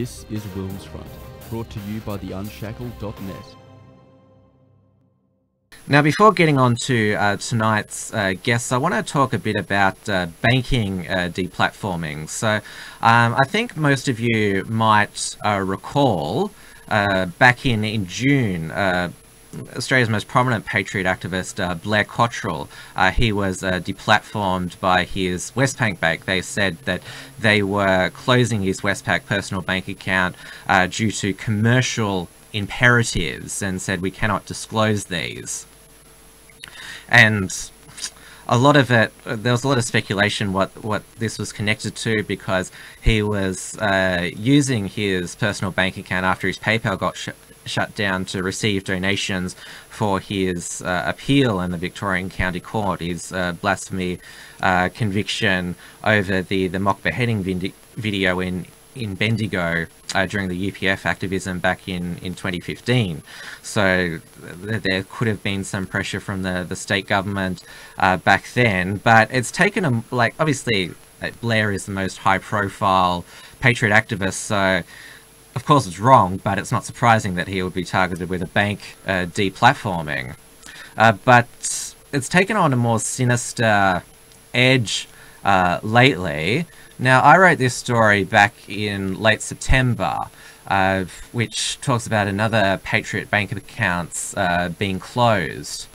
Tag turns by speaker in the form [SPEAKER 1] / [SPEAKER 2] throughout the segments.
[SPEAKER 1] This is Wilms Front, brought to you by theunshackled.net.
[SPEAKER 2] Now, before getting on to uh, tonight's uh, guests, I want to talk a bit about uh, banking uh, deplatforming. So, um, I think most of you might uh, recall uh, back in, in June, Australia's most prominent patriot activist, uh, Blair Cottrell, uh, he was uh, deplatformed by his Westpac bank. They said that they were closing his Westpac personal bank account uh, due to commercial imperatives and said we cannot disclose these. And a lot of it, there was a lot of speculation what, what this was connected to because he was uh, using his personal bank account after his PayPal got sh shut down to receive donations for his uh, appeal in the Victorian County Court, his uh, blasphemy uh, conviction over the, the mock beheading video in in Bendigo uh, during the UPF activism back in, in 2015. So th there could have been some pressure from the, the state government uh, back then, but it's taken a, like, obviously uh, Blair is the most high profile patriot activist, so of course it's wrong, but it's not surprising that he would be targeted with a bank uh, deplatforming. Uh, but it's taken on a more sinister edge uh, lately, now, I wrote this story back in late September, uh, which talks about another Patriot bank accounts uh, being closed.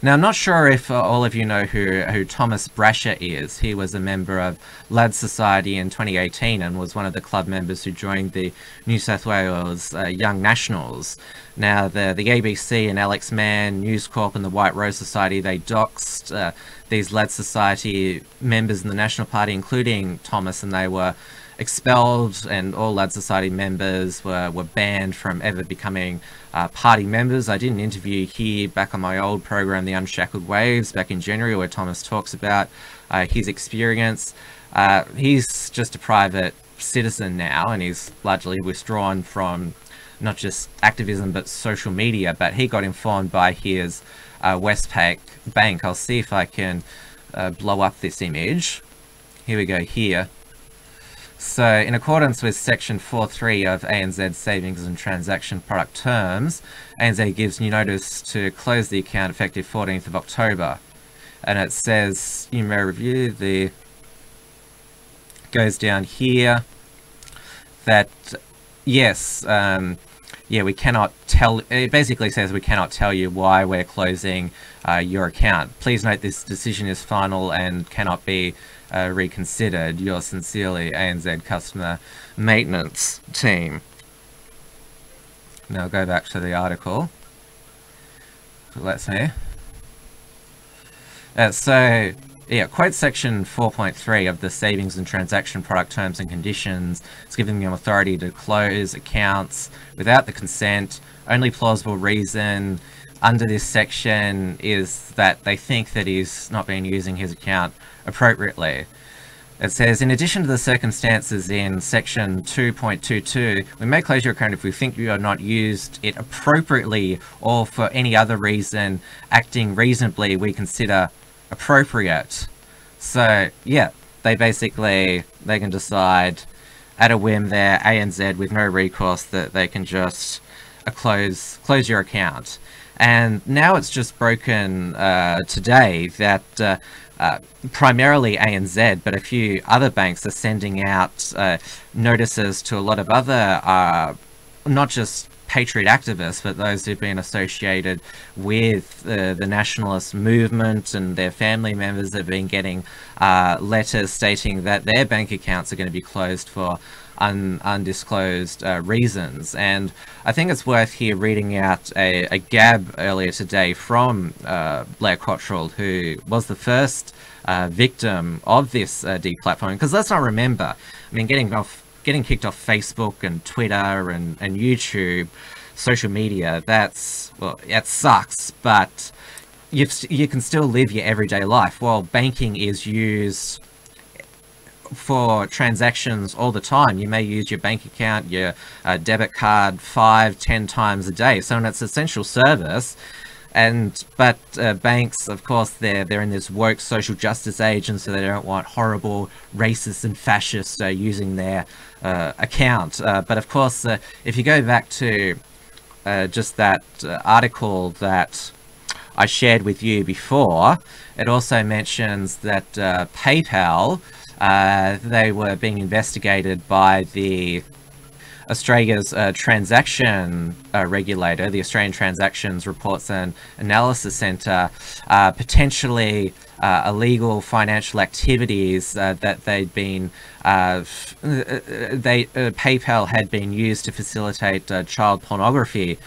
[SPEAKER 2] Now, I'm not sure if uh, all of you know who, who Thomas Brasher is. He was a member of Lads Society in 2018 and was one of the club members who joined the New South Wales uh, Young Nationals. Now, the, the ABC and Alex Mann, News Corp and the White Rose Society, they doxed uh, these Lads Society members in the National Party, including Thomas, and they were expelled and all Lad Society members were, were banned from ever becoming uh, party members. I did an interview here back on my old program, The Unshackled Waves, back in January, where Thomas talks about uh, his experience. Uh, he's just a private citizen now, and he's largely withdrawn from not just activism but social media. But he got informed by his uh, Westpac bank. I'll see if I can uh, blow up this image. Here we go here. So in accordance with section 4.3 of ANZ Savings and Transaction Product Terms, ANZ gives new notice to close the account effective 14th of October. And it says, you may review the, goes down here, that yes, um, yeah, we cannot tell, it basically says we cannot tell you why we're closing uh, your account. Please note this decision is final and cannot be uh, reconsidered. Yours sincerely, ANZ Customer Maintenance Team. Now go back to the article. Let's see. Uh, so, yeah, quote section 4.3 of the Savings and Transaction Product Terms and Conditions. It's giving them authority to close accounts without the consent. Only plausible reason under this section is that they think that he's not been using his account appropriately. It says, in addition to the circumstances in section 2.22, we may close your account if we think you have not used it appropriately or for any other reason acting reasonably we consider appropriate. So, yeah, they basically, they can decide at a whim there, ANZ with no recourse that they can just uh, close, close your account. And now it's just broken uh, today that uh, uh, primarily ANZ, but a few other banks are sending out uh, notices to a lot of other, uh, not just patriot activists, but those who've been associated with uh, the nationalist movement and their family members have been getting uh, letters stating that their bank accounts are going to be closed for un undisclosed uh, reasons. And I think it's worth here reading out a, a gab earlier today from uh, Blair Cottrell, who was the first uh, victim of this uh, deplatforming. Because let's not remember, I mean, getting off, getting kicked off Facebook and Twitter and, and YouTube, social media, that's, well, it sucks, but you you can still live your everyday life. While banking is used for transactions all the time. You may use your bank account, your uh, debit card five, ten times a day. So it's essential service, and but uh, banks, of course, they're they're in this woke social justice age, and so they don't want horrible racists and fascists uh, using their uh, account. Uh, but of course, uh, if you go back to uh, just that article that I shared with you before, it also mentions that PayPal they were being investigated by the Australia's uh, transaction uh, regulator, the Australian Transactions Reports and Analysis Centre, uh, potentially uh, illegal financial activities uh, that they'd been uh, uh, uh they uh, PayPal had been used to facilitate child pornography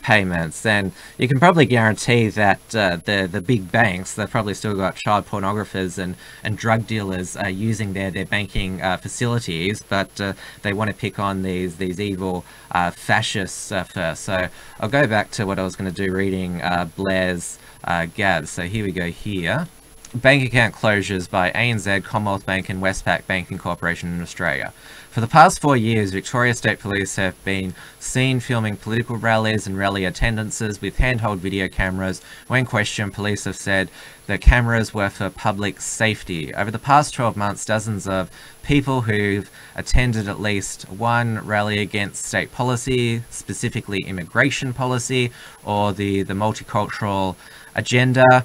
[SPEAKER 2] payments, then you can probably guarantee that the the big banks they've probably still got child pornographers and and drug dealers using their their banking facilities, but they want to pick on these these evil fascists So I'll go back to what I was going to do reading Blair's uh. So here we go here bank account closures by ANZ, Commonwealth Bank and Westpac Banking Corporation in Australia. For the past four years, Victoria State Police have been seen filming political rallies and rally attendances with handheld video cameras. When questioned, police have said the cameras were for public safety. Over the past 12 months, dozens of people who've attended at least one rally against state policy, specifically immigration policy, or the, the multicultural agenda,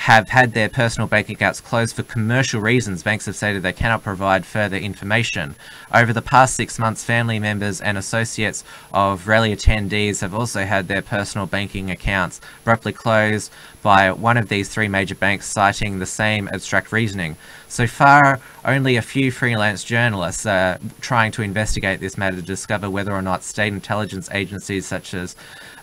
[SPEAKER 2] have had their personal bank accounts closed for commercial reasons. Banks have stated they cannot provide further information. Over the past six months, family members and associates of rally attendees have also had their personal banking accounts abruptly closed by one of these three major banks, citing the same abstract reasoning. So far, only a few freelance journalists are trying to investigate this matter to discover whether or not state intelligence agencies such as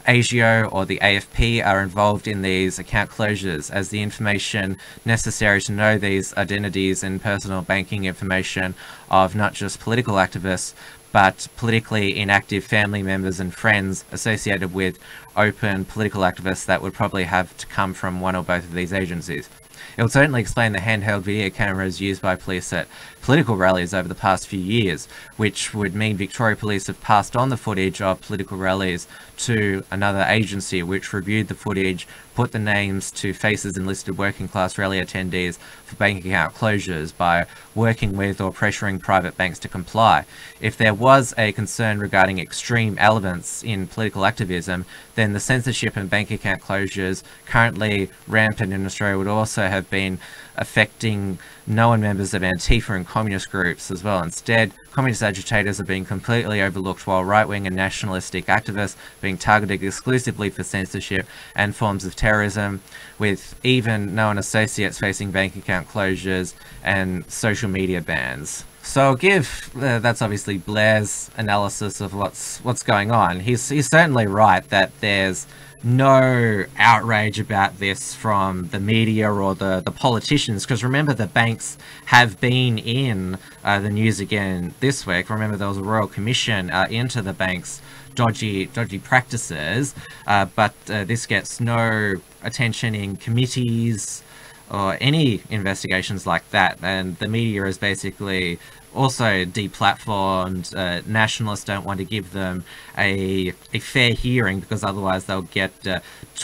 [SPEAKER 2] ASIO or the AFP are involved in these account closures as the information necessary to know these identities and personal banking information of not just political activists but politically inactive family members and friends associated with open political activists that would probably have to come from one or both of these agencies. It would certainly explain the handheld video cameras used by police at political rallies over the past few years, which would mean Victoria Police have passed on the footage of political rallies to another agency which reviewed the footage, put the names to faces enlisted working class rally attendees for bank account closures by working with or pressuring private banks to comply. If there was a concern regarding extreme elements in political activism, then the censorship and bank account closures currently rampant in Australia would also have been affecting known members of Antifa and communist groups as well. Instead, communist agitators are being completely overlooked while right-wing and nationalistic activists being targeted exclusively for censorship and forms of terrorism, with even known associates facing bank account closures and social media bans. So give uh, that's obviously Blair's analysis of what's what's going on. He's he's certainly right that there's no outrage about this from the media or the, the politicians because remember the banks have been in uh, the news again this week. Remember there was a royal commission uh, into the banks dodgy dodgy practices uh, but uh, this gets no attention in committees or any investigations like that and the media is basically also deplatformed. Uh, nationalists don't want to give them a, a fair hearing because otherwise they'll get uh,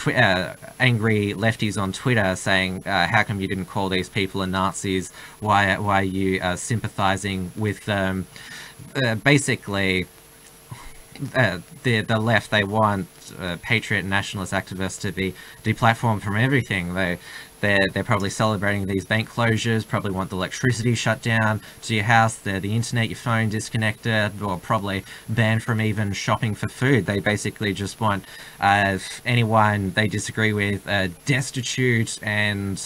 [SPEAKER 2] uh, angry lefties on Twitter saying, uh, "How come you didn't call these people Nazis? Why why are you uh, sympathizing with them?" Uh, basically. The the left they want patriot nationalist activists to be deplatformed from everything. They they're, they're probably celebrating these bank closures, probably want the electricity shut down to your house, the, the internet, your phone disconnected, or probably banned from even shopping for food. They basically just want uh, anyone they disagree with uh, destitute and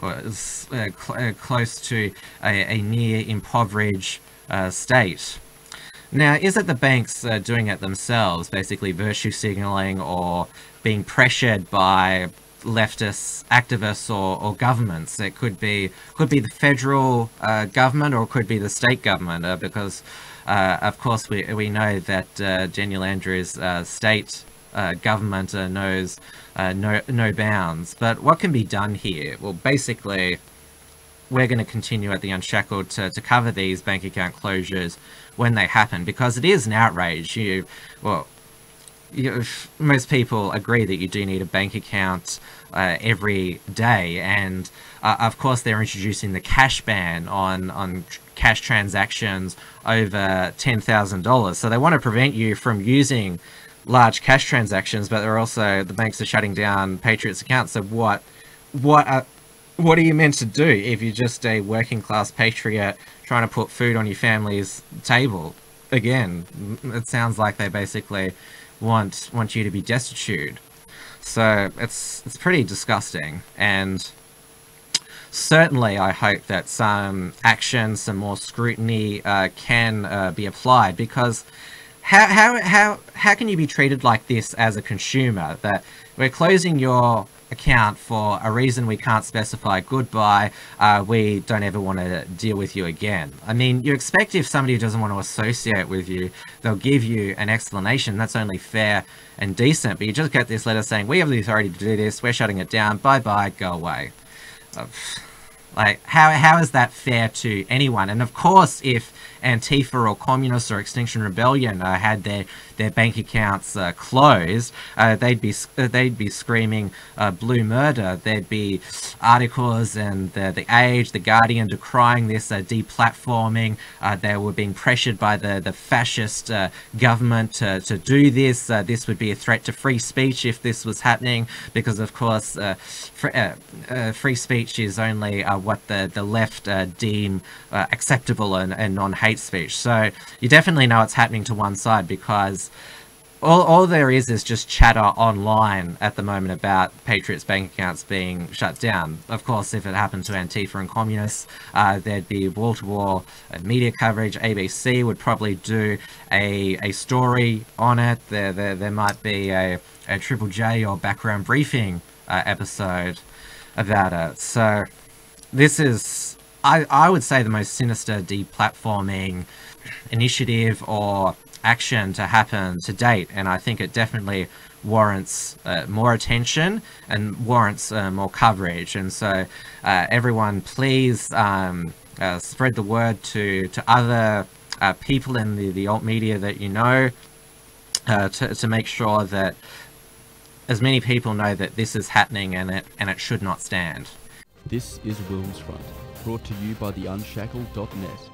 [SPEAKER 2] uh, cl uh, close to a, a near impoverished uh, state. Now, is it the banks uh, doing it themselves, basically virtue signaling or being pressured by leftist activists or, or governments. It could be could be the federal uh, government or it could be the state government uh, because, uh, of course, we, we know that uh, Daniel Andrews' uh, state uh, government knows no, no bounds. But what can be done here? Well, basically, we're going to continue at the Unshackled to, to cover these bank account closures when they happen because it is an outrage. You, well, you, most people agree that you do need a bank account uh, every day, and uh, of course they're introducing the cash ban on on cash transactions over ten thousand dollars. So they want to prevent you from using large cash transactions, but they're also the banks are shutting down Patriots accounts. So what what are, what are you meant to do if you're just a working class patriot trying to put food on your family's table? Again, it sounds like they basically want want you to be destitute. So it's it's pretty disgusting, and certainly I hope that some action, some more scrutiny uh, can uh, be applied because how how how how can you be treated like this as a consumer that we're closing your account for a reason we can't specify. Goodbye. Uh, we don't ever want to deal with you again. I mean, you expect if somebody doesn't want to associate with you, they'll give you an explanation. That's only fair and decent. But you just get this letter saying, we have the authority to do this. We're shutting it down. Bye-bye. Go away. Uh, like, how, how is that fair to anyone? And of course, if Antifa or Communists or Extinction Rebellion uh, had their, their bank accounts uh, closed, uh, they'd be uh, they'd be screaming uh, blue murder. There'd be articles and the, the Age, the Guardian decrying this uh, deplatforming. they were being pressured by the the fascist government to, to do this. this would be a threat to free speech if this was happening, because of course, fr free speech is only what the the left deem acceptable and, and non-hate hate speech. So you definitely know it's happening to one side because all, all there is is just chatter online at the moment about Patriots' bank accounts being shut down. Of course, if it happened to Antifa and communists, uh, there'd be wall-to-wall media coverage. ABC would probably do a, a story on it. There, there, there might be a, a Triple J or background briefing uh, episode about it. So this is I, I would say the most sinister deplatforming initiative or action to happen to date, and I think it definitely warrants uh, more attention and warrants uh, more coverage. And so, uh, everyone, please um, uh, spread the word to to other uh, people in the the alt media that you know uh, to to make sure that as many people know that this is happening and it and it should not stand.
[SPEAKER 1] This is Wilms Front brought to you by theunshackled.net.